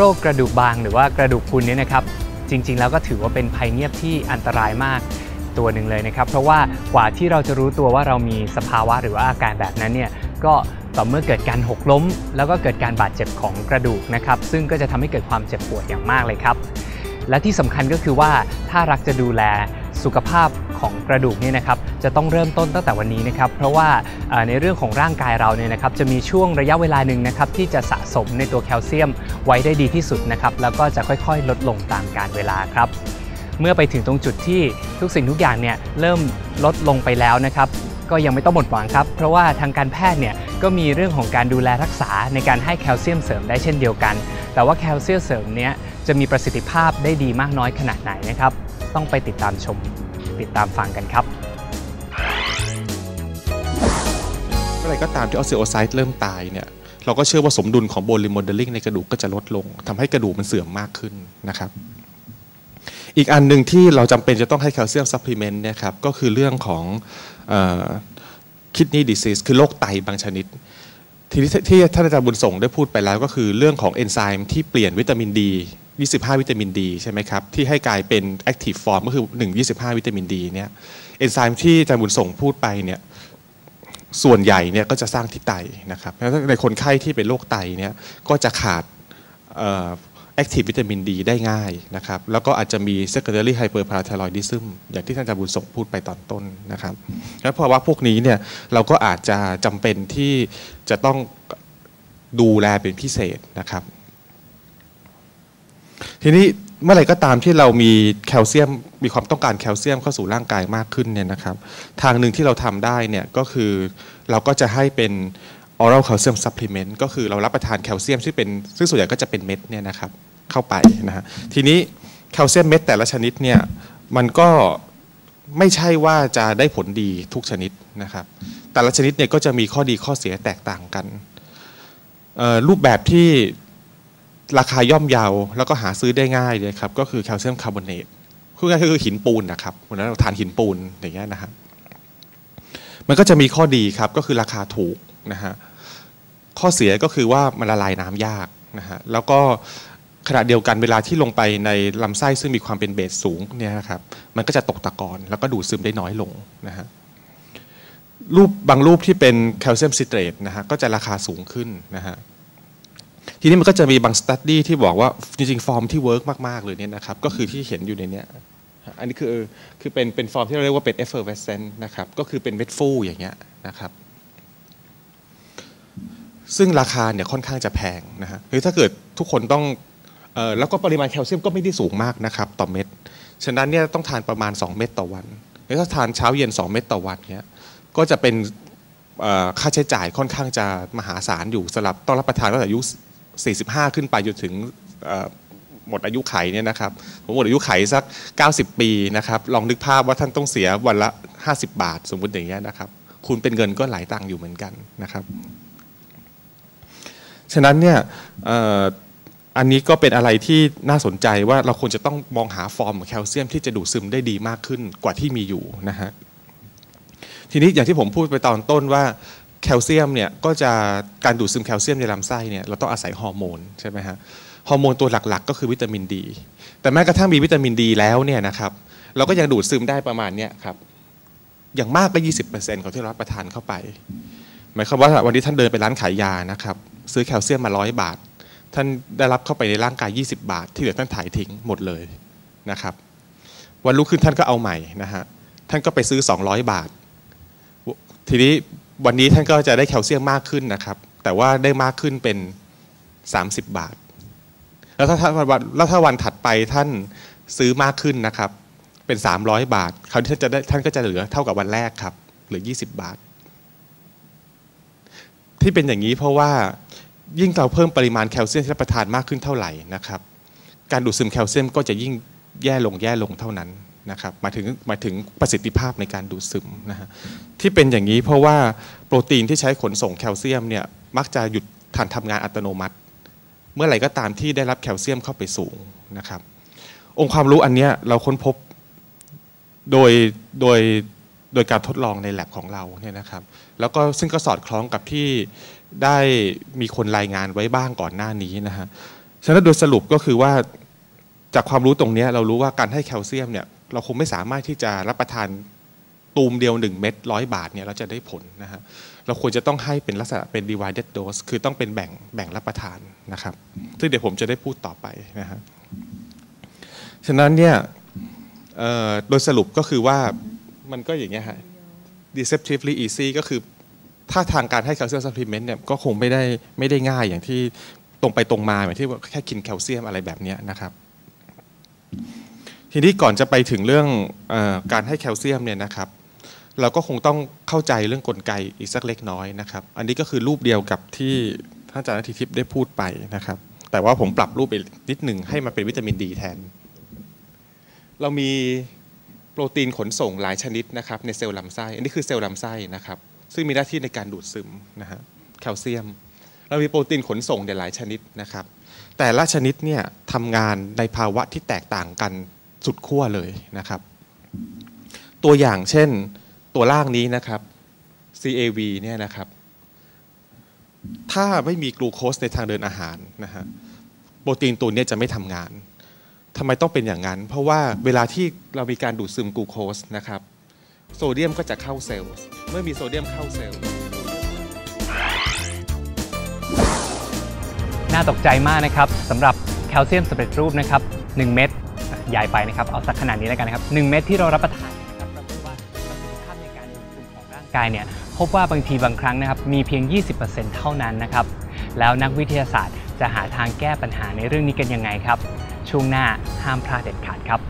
โรคกระดูกบางหรือว่ากระดูกพุนเนี่ยนะครับ จริง ๆ แล้วก็ถือว่าเป็นภัยเงียบที่อันตรายมากตัวหนึ่งเลยนะครับ เพราะว่ากว่าที่เราจะรู้ตัวว่าเรามีสภาวะหรือว่าอาการแบบนั้นเนี่ยก็ต่อเมื่อเกิดการหกล้ม แล้วก็เกิดการบาดเจ็บของกระดูกนะครับ ซึ่งก็จะทำให้เกิดความเจ็บปวดอย่างมากเลยครับ และที่สำคัญก็คือว่าถ้ารักจะดูแล สุขภาพของกระดูกเนี่ยนะครับจะต้องเริ่มต้นตั้งแต่วันนี้นะครับเพราะว่าในเรื่องของร่างกายเราเนี่ยนะครับจะมีช่วงระยะเวลาหนึ่งนะครับที่จะสะสมในตัวแคลเซียมไว้ได้ดีที่สุดนะครับแล้วก็จะค่อยๆ ลดลงตามกาลเวลาครับเมื่อไปถึงตรงจุดที่ทุกสิ่งทุกอย่างเนี่ยเริ่มลดลงไปแล้วนะครับก็ยังไม่ต้องหมดหวังครับ เพราะว่าทางการแพทย์เนี่ยก็มีเรื่องของการดูแลรักษาในการให้แคลเซียมเสริมได้เช่นเดียวกัน แต่ว่าแคลเซียมเสริมเนี้ยจะมีประสิทธิภาพได้ดีมากน้อยขนาดไหนนะครับ ต้องไปติดตามชม ติดตามฟังกันครับเมื่อไหรก็ตามที่ osteocyte เริ่มตายเนี่ยเราก็เชื่อว่าสมดุลของ bone remodeling ในกระดูกก็จะลดลงทำให้กระดูกมันเสื่อมมากขึ้นนะครับอีกอันหนึ่งที่เราจำเป็นจะต้องให้แคลเซียม supplement เนี่ยครับก็คือเรื่องของ kidney disease คือโรคไตบางชนิด ทีนี้ที่ท่านอาจารย์บุญส่งได้พูดไปแล้วก็คือเรื่องของเอนไซม์ที่เปลี่ยนวิตามินดี 25 วิตามินดีใช่ไหมครับ ที่ให้กลายเป็น active form ก็คือ 1 25 วิตามินดีเนี่ยเอนไซม์ที่อาจารย์บุญส่งพูดไปเนี่ยส่วนใหญ่เนี่ยก็จะสร้างที่ไตนะครับในคนไข้ที่เป็นโรคไตเนี่ยก็จะขาด active วิตามินดีได้ง่ายนะครับ แล้วก็อาจจะมี secondary hyperparathyroidism อย่างที่ท่านอาจารย์บุญส่งพูดไปตอนต้นนะครับ แล้วเพราะว่าพวกนี้เนี่ยเราก็อาจจะจำเป็นที่จะต้องดูแลเป็นพิเศษนะครับ ทีนี้เมื่อไหร่ก็ตามที่เรามีแคลเซียมมีความต้องการแคลเซียมเข้าสู่ร่างกายมากขึ้นเนี่ยนะครับ ทางหนึ่งที่เราทำได้เนี่ยก็คือเราก็จะให้เป็น oral calcium supplement ก็คือเรารับประทานแคลเซียมที่เป็นซึ่งส่วนใหญ่ก็จะเป็นเม็ดเนี่ยนะครับเข้าไปนะฮะทีนี้แคลเซียมเม็ดแต่ละชนิดเนี่ยมันก็ไม่ใช่ว่าจะได้ผลดีทุกชนิดนะครับ แต่ละชนิดเนี่ยก็จะมีข้อดีข้อเสียแตกต่างกันรูปแบบที่ ราคาย่อมเยาแล้วก็หาซื้อได้ง่ายเลยครับ ก็คือแคลเซียมคาร์บอเนตคือง่ายคือหินปูนนะครับวันนั้นเราทานหินปูนอย่างเงี้ยนะครับมันก็จะมีข้อดีครับก็คือราคาถูกนะฮะข้อเสียก็คือว่ามันละลายน้ำยากนะฮะแล้วก็ขณะเดียวกันเวลาที่ลงไปในลำไส้ซึ่งมีความเป็นเบสสูงเนี่ยนะครับมันก็จะตกตะกอนแล้วก็ดูดซึมได้น้อยลงนะฮะรูปบางรูปที่เป็นแคลเซียมซิเตรตนะฮะก็จะราคาสูงขึ้นนะฮะ ทีนี้มันก็จะมีบาง study ที่บอกว่าจริงๆฟอร์มที่ work มากๆเลยเนี่ยนะครับก็คือที่เห็นอยู่ในเนี้ยอันนี้คือคือเป็นเป็นฟอร์มที่เราเรียกว่าเป็น effervescent นะครับก็คือเป็นเม็ดฟูอย่างเงี้ยนะครับซึ่งราคาเนี่ยค่อนข้างจะแพงนะฮะหรือถ้าเกิดทุกคนต้องเออแล้วก็ปริมาณแคลเซียมก็ไม่ได้สูงมากนะครับต่อเม็ด ฉะนั้นเนี่ยต้องทานประมาณ 2 เม็ดต่อวัน หรือถ้าทานเช้าเย็น 2 เม็ดต่อวันเนี่ยก็จะเป็นค่าใช้จ่ายค่อนข้างจะมหาศาลอยู่สำหรับต้องรับประทานตั้งแต่อายุ 45 ขึ้นไปจนถึงหมดอายุไขเนี่ยนะครับผมหมดอายุไขสัก 90 ปีนะครับลองนึกภาพว่าท่านต้องเสียวันละ 50 บาท สมมติอย่างเงี้ยนะครับคุณเป็นเงินก็หลายตังค์อยู่เหมือนกันนะครับ ฉะนั้นเนี่ยอันนี้ก็เป็นอะไรที่น่าสนใจว่าเราควรจะต้องมองหาฟอร์มของแคลเซียมที่จะดูดซึมได้ดีมากขึ้นกว่าที่มีอยู่นะฮะทีนี้อย่างที่ผมพูดไปตอนต้นว่า แคลเซียมเนี่ยก็จะการดูดซึมแคลเซียมในลำไส้เนี่ยเราต้องอาศัยฮอร์โมนใช่ไหมฮะฮอร์โมนตัวหลักๆ ก็คือวิตามินดี แต่แม้กระทั่งมีวิตามินดีแล้วเนี่ยนะครับเราก็ยังดูดซึมได้ประมาณเนี้ยครับอย่างมากก็20%ของที่เรารับประทานเข้าไป หมายความว่าวันนี้ท่านเดินไปร้านขายยานะครับซื้อแคลเซียมมาร้อยบาท ท่านได้รับเข้าไปในร่างกาย 20 บาท ที่เหลือท่านถ่ายทิ้งหมดเลยนะครับ วันรุ่งขึ้นท่านก็เอาใหม่นะฮะท่านก็ไปซื้อ 200 บาท ทีนี้ วันนี้ท่านก็จะได้แคลเซียมมากขึ้นนะครับ แต่ว่าได้มากขึ้นเป็น 30 บาท แล้วถ้าวันแล้วถ้าวันถัดไปท่านซื้อมากขึ้นนะครับ เป็น 300 บาทคราวนี้ท่านจะได้ท่านก็จะเหลือเท่ากับวันแรกครับเหลือ 20 บาท ที่เป็นอย่างนี้เพราะว่ายิ่งเราเพิ่มปริมาณแคลเซียมที่รับประทานมากขึ้นเท่าไหร่นะครับ การดูดซึมแคลเซียมก็จะยิ่งแย่ลงแย่ลงเท่านั้น นะครับมาถึงมาถึงประสิทธิภาพในการดูดซึมนะฮะที่เป็นอย่างนี้เพราะว่าโปรตีนที่ใช้ขนส่งแคลเซียมเนี่ยมักจะหยุดทานทำงานอัตโนมัติ เมื่อไหร่ก็ตามที่ได้รับแคลเซียมเข้าไปสูงนะครับ องค์ความรู้อันนี้เราค้นพบโดยโดยโดยการทดลองในแลบของเราเนี่ยนะครับ แล้วก็ซึ่งก็สอดคล้องกับที่ได้มีคนรายงานไว้บ้างก่อนหน้านี้นะฮะฉะนั้นโดยสรุปก็คือว่าจากความรู้ตรงนี้เรารู้ว่าการให้แคลเซียมเนี่ย เราคงไม่สามารถที่จะรับประทานตูมเดียว 1 เม็ดร้อยบาทเนี่ยเราจะได้ผลนะฮะเราควรจะต้องให้เป็นลักษณะเป็น divided dose คือต้องเป็นแบ่งแบ่งรับประทานนะครับ ซึ่งเดี๋ยวผมจะได้พูดต่อไปนะฮะฉะนั้นเนี่ยโดยสรุปก็คือว่ามันก็อย่างเงี้ยฮะ deceptively easy ก็คือถ้าทางการให้แคลเซียมซัพพลีเมนต์เนี่ยก็คงไม่ได้ไม่ได้ง่ายอย่างที่ตรงไปตรงมาอย่างที่แค่กินแคลเซียมอะไรแบบนี้นะครับ ทีนี้ก่อนจะไปถึงเรื่องอการให้แคลเซียมเนี่ยนะครับเราก็คงต้องเข้าใจเรื่องกลไกอีกสักเล็กน้อยนะครับ อันนี้ก็คือรูปเดียวกับที่ท่านอาจารย์นาทีทิพย์ได้พูดไปนะครับ แต่ว่าผมปรับรูปไปนิดหนึ่งให้มันเป็นวิตามินดีแทน เรามีโปรตีนขนส่งหลายชนิดนะครับในเซลล์ลำไส้ อันนี้คือเซลล์ลำไส้นะครับ ซึ่งมีหน้าที่ในการดูดซึมนะฮะแคลเซียม เรามีโปรตีนขนส่งเนี่ยหลายชนิดนะครับ แต่ละชนิดเนี่ยทำงานในภาวะที่แตกต่างกัน สุดขั้วเลยนะครับ ตัวอย่างเช่นตัวล่างนี้นะครับ CAV เนี่ยนะครับ ถ้าไม่มีกลูโคสในทางเดินอาหารนะฮะโปรตีนตัวนี้จะไม่ทำงานทำไมต้องเป็นอย่างนั้น เพราะว่าเวลาที่เรามีการดูดซึมกลูโคสนะครับ โซเดียมก็จะเข้าเซลล์เมื่อมีโซเดียมเข้าเซลล์น่าตกใจมากนะครับสำหรับแคลเซียมสำเร็จรูปนะครับ 1 เม็ด ใหญ่ไปนะครับเอาสักขนาดนี้แล้วกันนะครับ1เม็ดที่เรารับประทานนะครับเราพบว่าประสิทธิภาพในการดูดซึมของร่างกายเนี่ยพบว่าบางทีบางครั้งนะครับมีเพียง 20%เท่านั้นนะครับแล้วนักวิทยาศาสตร์จะหาทางแก้ปัญหาในเรื่องนี้กันยังไงครับ ช่วงหน้าห้ามพลาดเด็ดขาดครับ